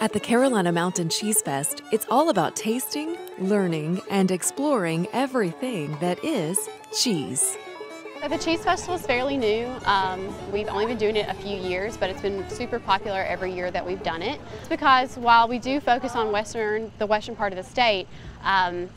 At the Carolina Mountain Cheese Fest, it's all about tasting, learning, and exploring everything that is cheese. The Cheese Festival is fairly new. Um, we've only been doing it a few years, but it's been super popular every year that we've done it. It's because while we do focus on western, the western part of the state, um,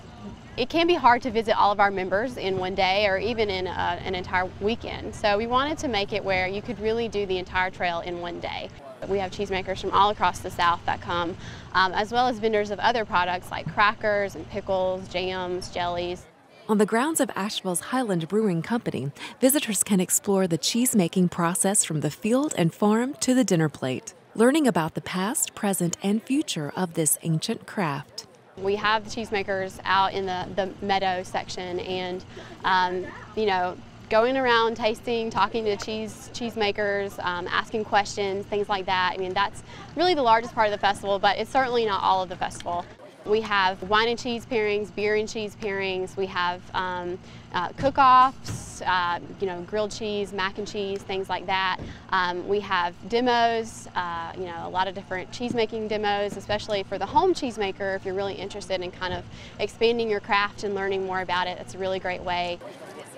it can be hard to visit all of our members in one day or even in a, an entire weekend. So we wanted to make it where you could really do the entire trail in one day. We have cheesemakers from all across the South that come, um, as well as vendors of other products like crackers and pickles, jams, jellies. On the grounds of Asheville's Highland Brewing Company, visitors can explore the cheese making process from the field and farm to the dinner plate, learning about the past, present, and future of this ancient craft. We have the cheesemakers out in the, the meadow section and, um, you know, going around tasting, talking to cheese cheesemakers, um, asking questions, things like that. I mean, that's really the largest part of the festival, but it's certainly not all of the festival. We have wine and cheese pairings, beer and cheese pairings. We have um, uh, cook-offs, uh, you know, grilled cheese, mac and cheese, things like that. Um, we have demos, uh, you know, a lot of different cheese making demos, especially for the home cheesemaker. If you're really interested in kind of expanding your craft and learning more about it, it's a really great way.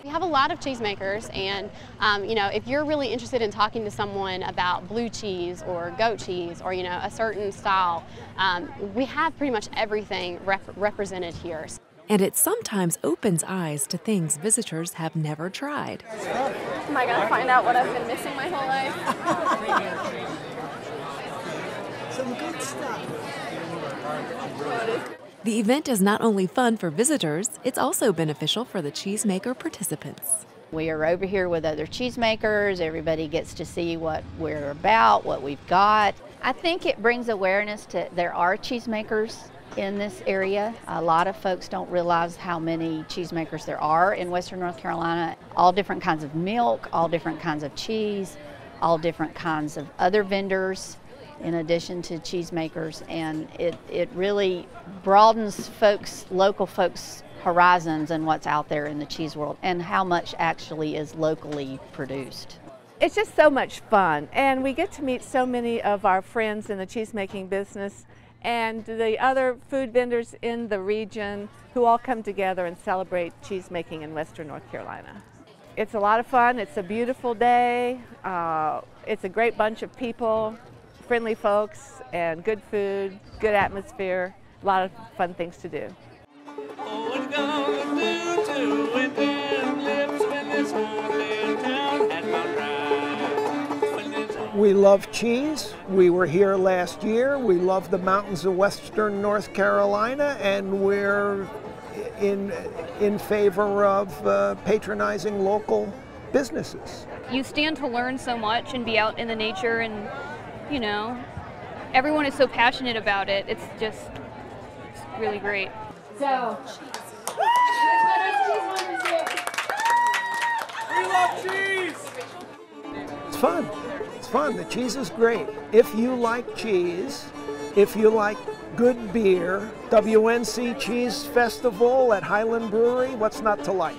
We have a lot of cheesemakers and um, you know if you're really interested in talking to someone about blue cheese or goat cheese or you know a certain style, um, we have pretty much everything rep represented here. And it sometimes opens eyes to things visitors have never tried. Am I going to find out what I've been missing my whole life? Some good stuff. The event is not only fun for visitors, it's also beneficial for the cheesemaker participants. We are over here with other cheesemakers. Everybody gets to see what we're about, what we've got. I think it brings awareness to there are cheesemakers in this area. A lot of folks don't realize how many cheesemakers there are in Western North Carolina. All different kinds of milk, all different kinds of cheese, all different kinds of other vendors in addition to cheesemakers, and it, it really broadens folks, local folks' horizons and what's out there in the cheese world and how much actually is locally produced. It's just so much fun, and we get to meet so many of our friends in the cheesemaking business and the other food vendors in the region who all come together and celebrate cheesemaking in Western North Carolina. It's a lot of fun. It's a beautiful day. Uh, it's a great bunch of people friendly folks and good food, good atmosphere, a lot of fun things to do. We love cheese. We were here last year. We love the mountains of western North Carolina, and we're in, in favor of uh, patronizing local businesses. You stand to learn so much and be out in the nature and you know, everyone is so passionate about it. It's just it's really great. So, we love cheese. It's fun. It's fun. The cheese is great. If you like cheese, if you like good beer, WNC Cheese Festival at Highland Brewery, what's not to like?